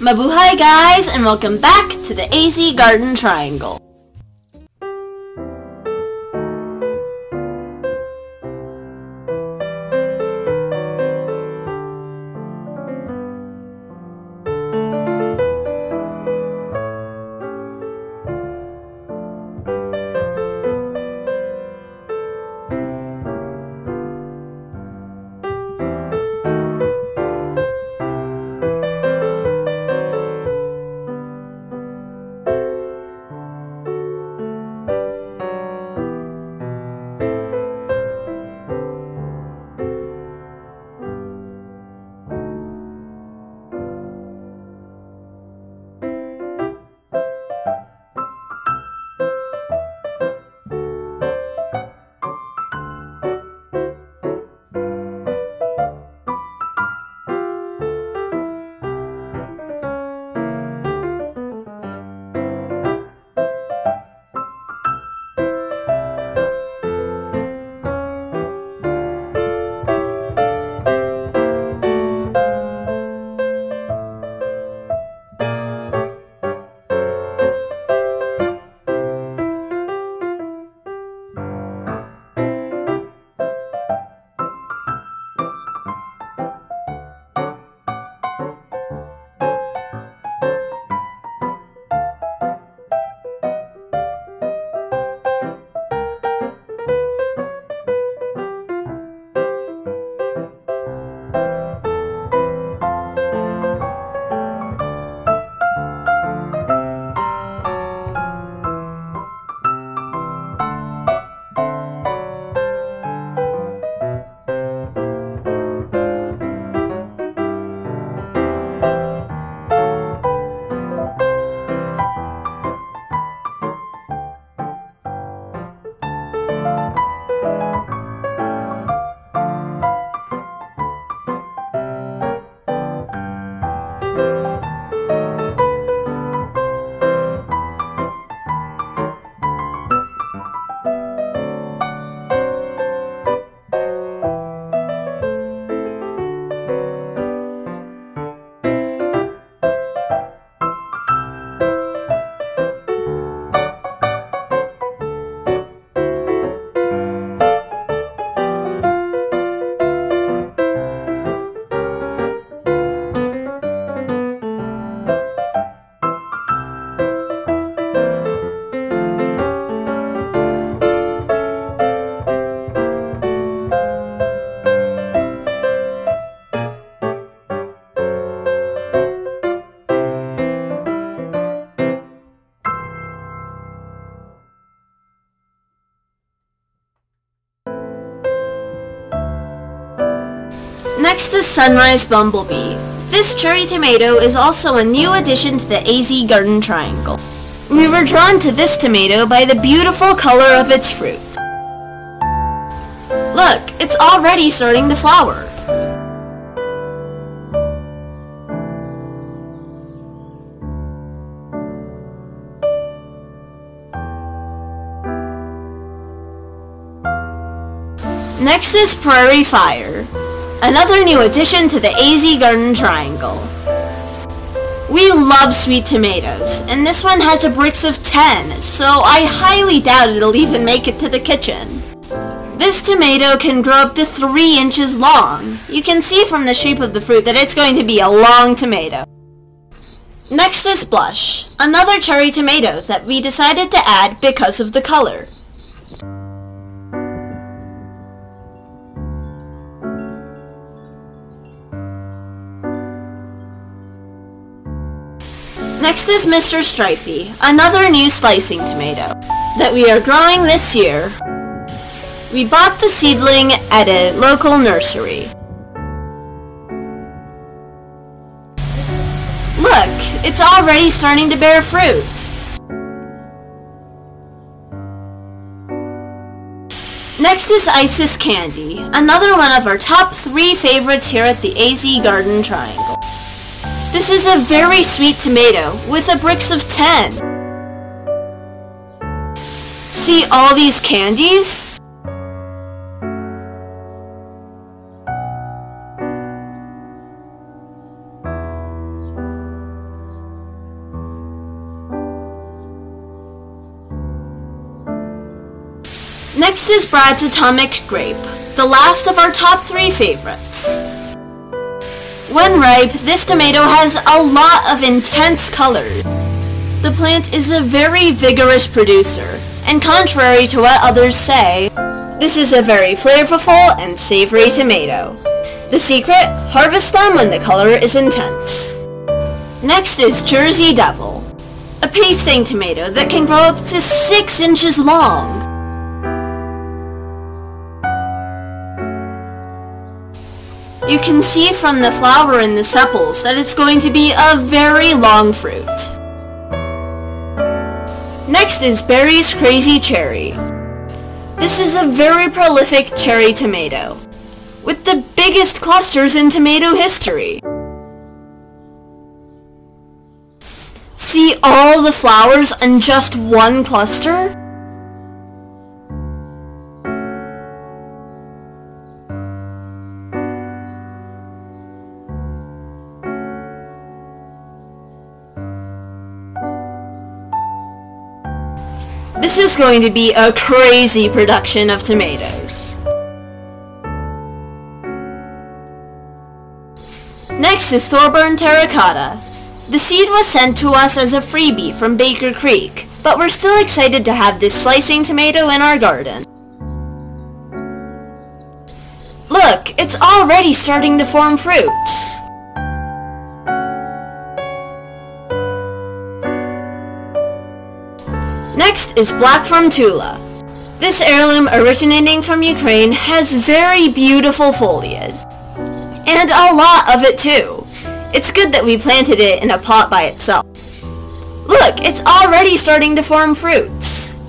Mabuhay guys and welcome back to the AZ Garden Triangle. Next is Sunrise Bumblebee. This cherry tomato is also a new addition to the AZ Garden Triangle. We were drawn to this tomato by the beautiful color of its fruit. Look, it's already starting to flower. Next is Prairie Fire. Another new addition to the AZ Garden Triangle. We love sweet tomatoes, and this one has a Brix of 10, so I highly doubt it'll even make it to the kitchen. This tomato can grow up to 3 inches long. You can see from the shape of the fruit that it's going to be a long tomato. Next is Blush, another cherry tomato that we decided to add because of the color. Next is Mr. Stripey, another new slicing tomato that we are growing this year. We bought the seedling at a local nursery. Look, it's already starting to bear fruit. Next is Isis Candy, another one of our top three favorites here at the AZ Garden Triangle. This is a very sweet tomato with a Brix of 10. See all these candies? Next is Brad's Atomic Grape, the last of our top three favorites. When ripe, this tomato has a lot of intense colors. The plant is a very vigorous producer, and contrary to what others say, this is a very flavorful and savory tomato. The secret? Harvest them when the color is intense. Next is Jersey Devil, a pasting tomato that can grow up to 6 inches long. You can see from the flower in the sepals that it's going to be a very long fruit. Next is Barry's Crazy Cherry. This is a very prolific cherry tomato, with the biggest clusters in tomato history. See all the flowers in just one cluster? This is going to be a crazy production of tomatoes. Next is Thorburn Terracotta. The seed was sent to us as a freebie from Baker Creek, but we're still excited to have this slicing tomato in our garden. Look, it's already starting to form fruits. Next is Black from Tula. This heirloom originating from Ukraine has very beautiful foliage. And a lot of it too. It's good that we planted it in a pot by itself. Look, it's already starting to form fruits.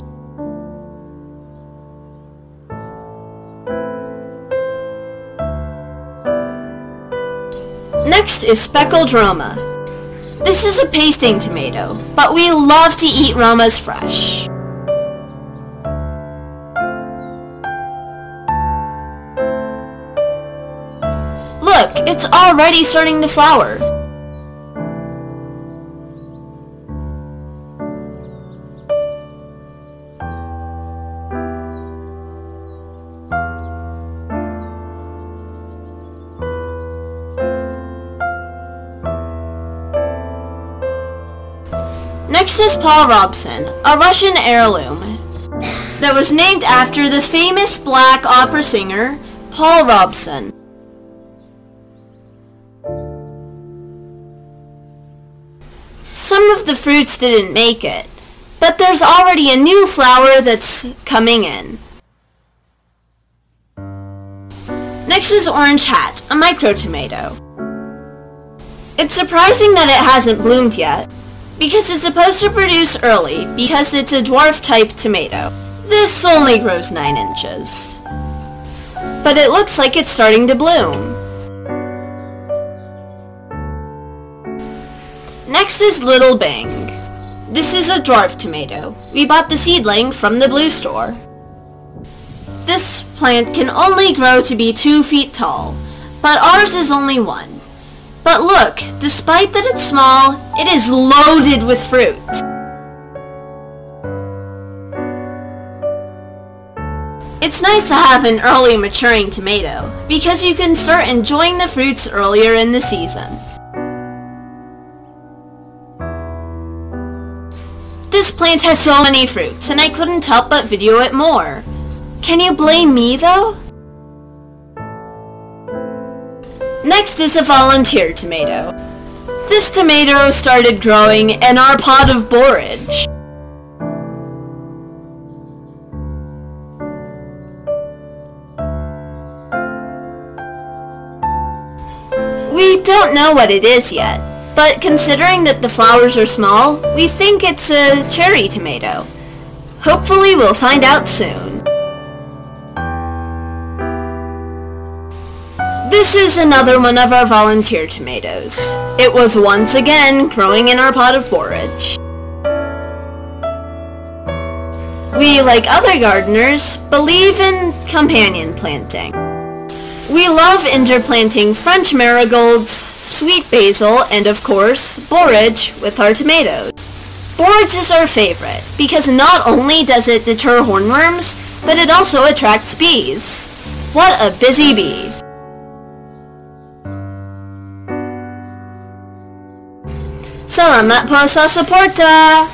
Next is Speckled Roma. This is a pasting tomato, but we love to eat Romas fresh. Look, it's already starting to flower. Next is Paul Robeson, a Russian heirloom that was named after the famous black opera singer Paul Robeson. Some of the fruits didn't make it, but there's already a new flower that's coming in. Next is Orange Hat, a micro tomato. It's surprising that it hasn't bloomed yet, because it's supposed to produce early, because it's a dwarf type tomato. This only grows 9 inches. But it looks like it's starting to bloom. Next is Little Bing. This is a dwarf tomato. We bought the seedling from the blue store. This plant can only grow to be 2 feet tall, but ours is only 1. But look, despite that it's small, it is loaded with fruit. It's nice to have an early maturing tomato, because you can start enjoying the fruits earlier in the season. This plant has so many fruits, and I couldn't help but video it more. Can you blame me though? Next is a volunteer tomato. This tomato started growing in our pot of borage. We don't know what it is yet, but considering that the flowers are small, we think it's a cherry tomato. Hopefully we'll find out soon. This is another one of our volunteer tomatoes. It was once again growing in our pot of borage. We, like other gardeners, believe in companion planting. We love interplanting French marigolds, sweet basil, and of course, borage with our tomatoes. Borage is our favorite because not only does it deter hornworms, but it also attracts bees. What a busy bee. Salamat po sa suporta!